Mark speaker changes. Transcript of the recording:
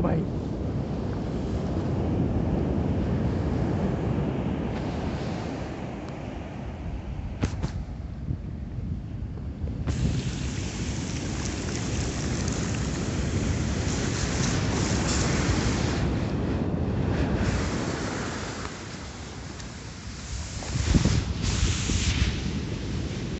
Speaker 1: 我买。